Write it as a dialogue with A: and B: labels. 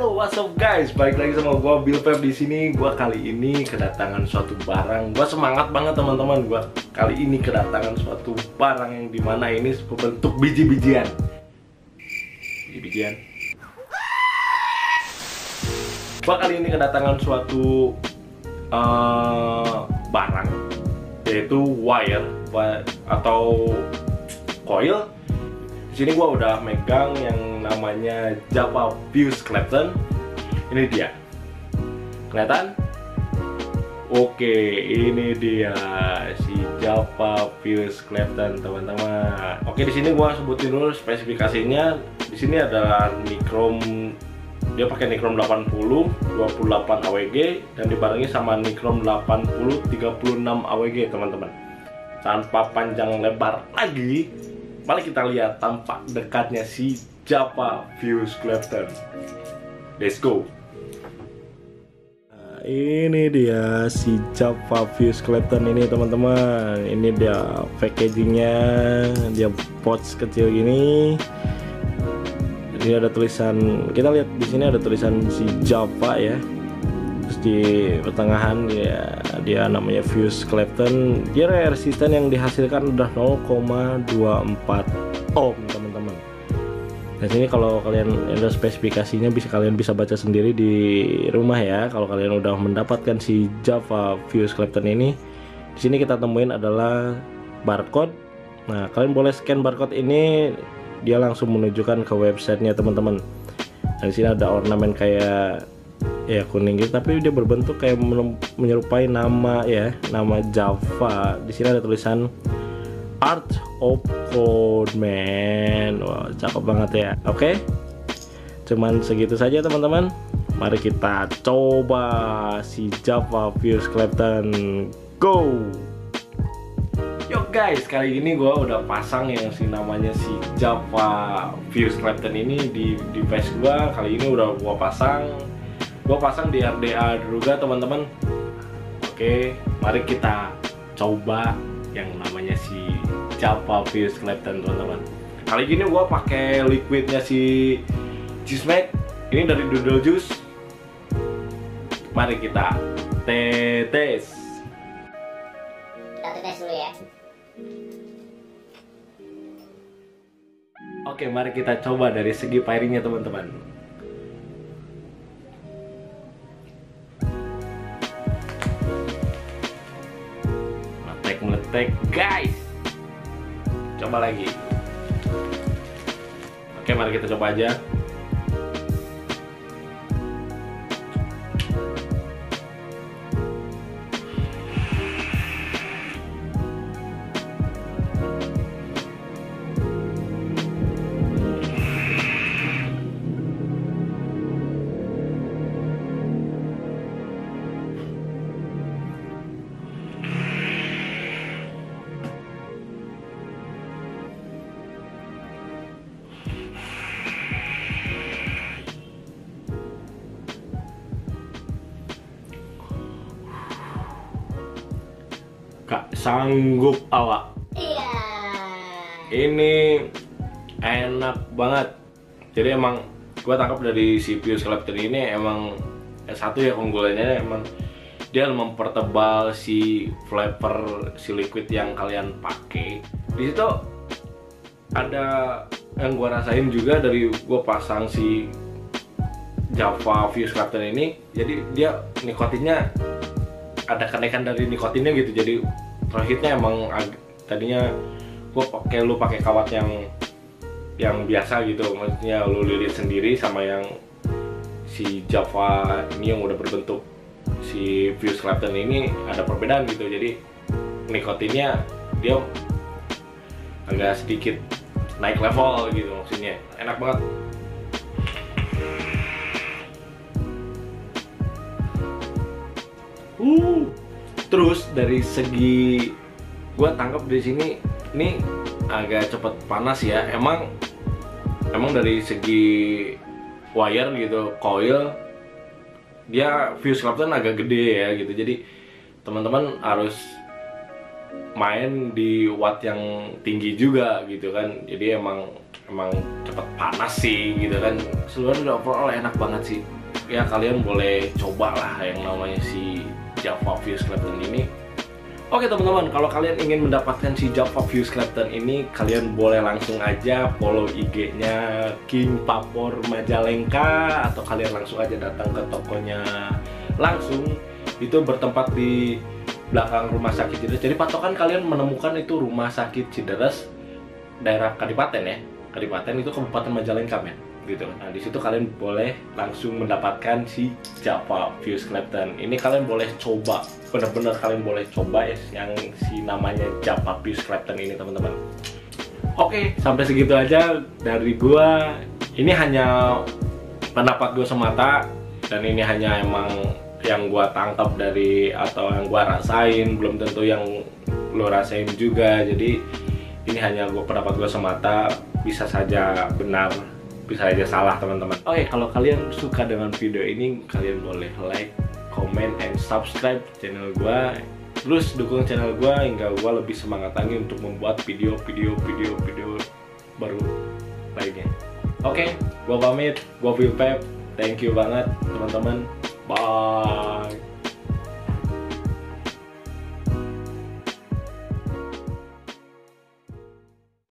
A: Halo, what's up guys? Balik lagi sama gue Bill Pep di sini. Gua kali ini kedatangan suatu barang. Gua semangat banget teman-teman. Gua kali ini kedatangan suatu barang yang di mana ini berbentuk biji-bijian. Biji-bijian. Gua kali ini kedatangan suatu uh, barang yaitu wire atau coil di sini gua udah megang yang namanya Java Fuse Clapton. Ini dia. Kelihatan? Oke, ini dia si Java Fuse Clapton, teman-teman. Oke, di sini gua sebutin dulu spesifikasinya. Di sini adalah Nichrome dia pakai Nichrome 80 28 AWG dan dibarengi sama Nichrome 80 36 AWG teman-teman tanpa panjang lebar lagi Mari kita lihat tampak dekatnya si Java Fuse Clapton. Let's go. Nah, ini dia si Java Fuse Clapton ini teman-teman. Ini dia packagingnya, dia pouch kecil gini. Ini ada tulisan, kita lihat di sini ada tulisan si Java ya di pertengahan ya dia namanya Fuse Clapton dia resisten yang dihasilkan udah 0,24 ohm dan sini kalau kalian ada spesifikasinya bisa kalian bisa baca sendiri di rumah ya. Kalau kalian udah mendapatkan si Java Fuse Clapton ini di sini kita temuin adalah barcode. Nah kalian boleh scan barcode ini dia langsung menunjukkan ke websitenya teman-teman. Dan di sini ada ornamen kayak ya kuning gitu tapi dia berbentuk kayak menyerupai nama ya nama Java. Di sini ada tulisan Art of Code Man. Wah cakep banget ya. Oke? Cuman segitu saja teman-teman. Mari kita coba si Java Fuse Clapton. Go! Yo guys, kali ini gue udah pasang yang si namanya si Java Fuse Clapton ini di device gue. Kali ini udah gue pasang. Gue pasang di RDA juga teman-teman. Oke mari kita coba yang namanya si Java Fuse Clapton teman-teman. Kali ini gue pakai liquidnya si Cheese ini dari Doodle Juice. Mari kita tetes.
B: Kita tetes dulu ya.
A: Oke, mari kita coba dari segi pairingnya teman-teman. Meletek guys. Coba lagi. Oke mari kita coba aja Kak sanggup awak.
B: Iya.
A: Ini enak banget. Jadi emang gue tangkap dari si Pius ini emang satu ya keunggulannya emang dia mempertebal si flavor si liquid yang kalian pakai. Di situ ada yang gue rasain juga dari gue pasang si Java Fuse Clapton ini jadi dia nikotinnya ada kenaikan dari nikotinnya gitu. Jadi terakhirnya emang tadinya gue pakai lu pakai kawat yang yang biasa gitu. Maksudnya lu lilit sendiri sama yang si Java ini yang udah berbentuk si Fuse Clapton ini ada perbedaan gitu. Jadi nikotinnya dia agak sedikit naik level gitu maksudnya. Enak banget Uh, terus dari segi gue tangkap di sini ini agak cepet panas ya. Emang emang dari segi wire gitu, coil dia fuse Clapton agak gede ya gitu. Jadi teman-teman harus main di watt yang tinggi juga gitu kan. Jadi emang emang cepet panas sih gitu kan udah overall enak banget sih ya kalian boleh coba lah yang namanya si Java Fuse Clapton ini Oke teman-teman, kalau kalian ingin mendapatkan si Java Fuse Clapton ini, kalian boleh langsung aja follow IG-nya King Papor Majalengka atau kalian langsung aja datang ke tokonya langsung. Itu bertempat di belakang rumah sakit Cideres. Jadi patokan kalian menemukan itu rumah sakit Cideres daerah Kadipaten ya. Kadipaten itu Kabupaten Majalengka men gitu. Nah di situ kalian boleh langsung mendapatkan si Java Fuse Clapton. Ini kalian boleh coba, bener-bener kalian boleh coba ya yang si namanya Java Fuse Clapton ini teman-teman. Oke, sampai segitu aja dari gua. Ini hanya pendapat gua semata dan ini hanya emang yang gua tangkap dari atau yang gua rasain, belum tentu yang lo rasain juga. Jadi ini hanya gua pendapat gua semata, bisa saja benar bisa aja salah teman-teman. Oke, kalau kalian suka dengan video ini, kalian boleh like, comment, and subscribe channel gua. Terus dukung channel gua hingga gua lebih semangat lagi untuk membuat video-video video-video baru lainnya. Oke, gua pamit, gua Phil Pep. Thank you banget teman-teman. Bye.